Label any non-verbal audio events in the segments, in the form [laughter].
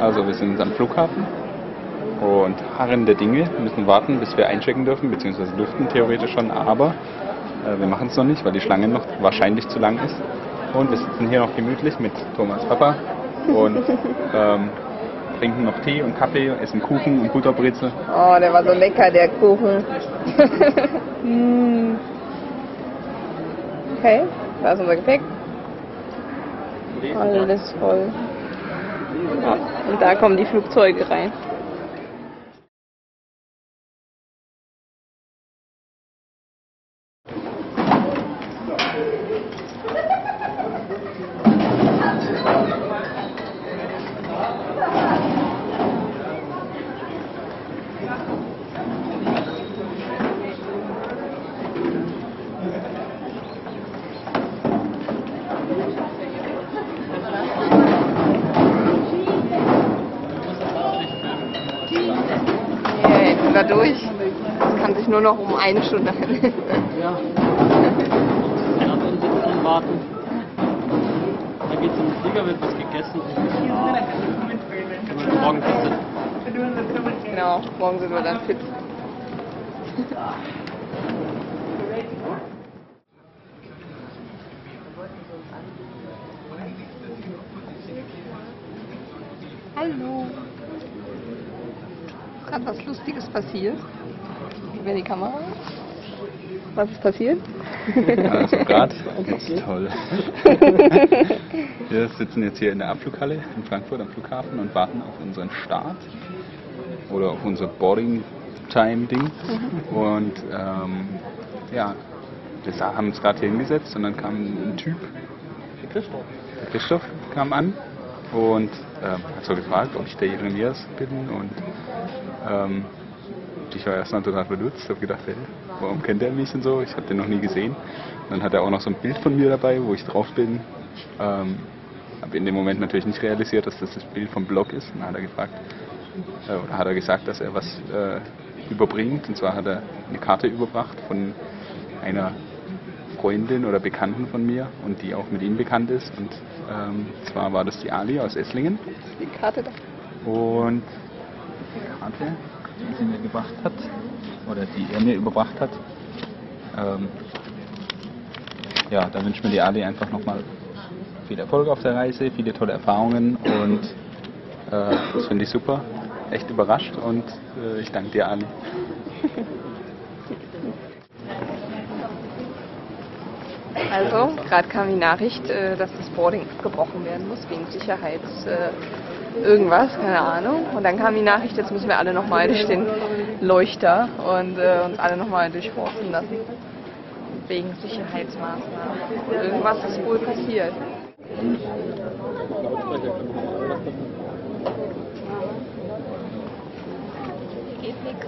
Also wir sind jetzt am Flughafen und harren der Dinge, müssen warten, bis wir einchecken dürfen, beziehungsweise dürften theoretisch schon, aber äh, wir machen es noch nicht, weil die Schlange noch wahrscheinlich zu lang ist. Und wir sitzen hier noch gemütlich mit Thomas Papa und [laughs] ähm, trinken noch Tee und Kaffee, essen Kuchen und Butterbrezel. Oh, der war so lecker, der Kuchen. Hm. [laughs] okay, da ist unser Gepäck. Alles voll. Ja, und da kommen die Flugzeuge rein. Wir durch. Es kann sich nur noch um eine Stunde handeln. Ja. Ja, dann warten. Dann geht's in den Flieger, wird was gegessen. Ja. Morgen fit sind. Genau, morgen sind wir dann fit. Hallo. Ist gerade was Lustiges passiert. Mir die Kamera. Was ist passiert? Also gerade, [laughs] ist toll. [laughs] Wir sitzen jetzt hier in der Abflughalle in Frankfurt am Flughafen und warten auf unseren Start oder auf unser Boarding Time Ding. Und ähm, ja, wir haben uns gerade hier hingesetzt und dann kam ein Typ, Der Christoph. der Christoph, kam an und ähm, hat so gefragt, ob ich der Jeremias bin und ähm, ich war erstmal total verdutzt, habe gedacht, hey, warum kennt er mich und so, ich habe den noch nie gesehen. Und dann hat er auch noch so ein Bild von mir dabei, wo ich drauf bin. Ähm, habe in dem Moment natürlich nicht realisiert, dass das das Bild vom Blog ist. Und dann hat er gefragt, äh, oder hat er gesagt, dass er was äh, überbringt. Und zwar hat er eine Karte überbracht von einer Freundin oder Bekannten von mir und die auch mit ihm bekannt ist. Und ähm, zwar war das die Ali aus Esslingen. Die Karte da. Und die Karte, die sie mir gebracht hat, oder die er mir überbracht hat, ähm, ja, da wünscht mir die Ali einfach nochmal viel Erfolg auf der Reise, viele tolle Erfahrungen und äh, das finde ich super. Echt überrascht und äh, ich danke dir, Ali. [laughs] Also, gerade kam die Nachricht, äh, dass das Boarding abgebrochen werden muss wegen Sicherheits äh, irgendwas, keine Ahnung. Und dann kam die Nachricht, jetzt müssen wir alle nochmal durch den Leuchter und äh, uns alle nochmal durchforsten lassen. Wegen Sicherheitsmaßnahmen. Irgendwas ist wohl passiert. Geht nichts.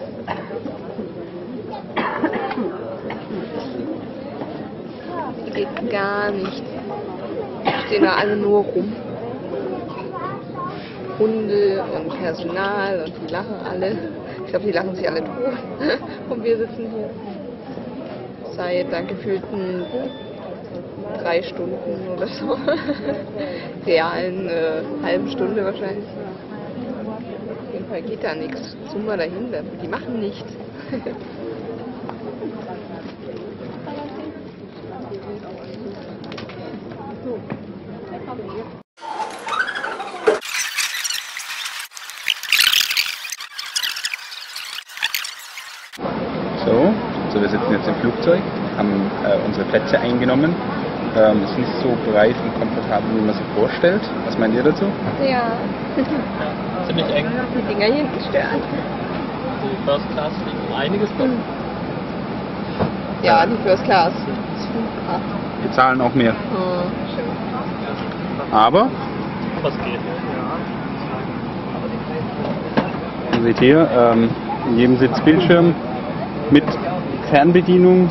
Hier geht gar nichts. Stehen da alle nur rum. Hunde und Personal und die lachen alle. Ich glaube, die lachen sich alle tot. [laughs] Und wir sitzen hier seit dann gefühlten drei Stunden oder so. [laughs] Realen äh, halben Stunde wahrscheinlich. Auf jeden Fall geht da nichts. Zoom mal dahinter. Die machen nichts. [laughs] So, wir sitzen jetzt im Flugzeug, haben äh, unsere Plätze eingenommen. Ähm, ist nicht so breit und komfortabel, wie man sich vorstellt. Was meint ihr dazu? Ja. [laughs] Ziemlich eng. Die Dinger hier hinten stören. Die First Class fliegt einiges drin. Ja, die First Class. Super. Wir zahlen auch mehr. Hm, schön. Aber, Was geht? ihr seht hier, ähm, in jedem Sitz Bildschirm mit Fernbedienung.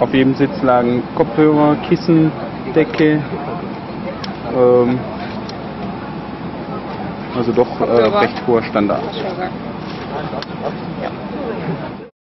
Auf jedem Sitz lagen Kopfhörer, Kissen, Decke. Ähm, also doch äh, recht hoher Standard. Ja.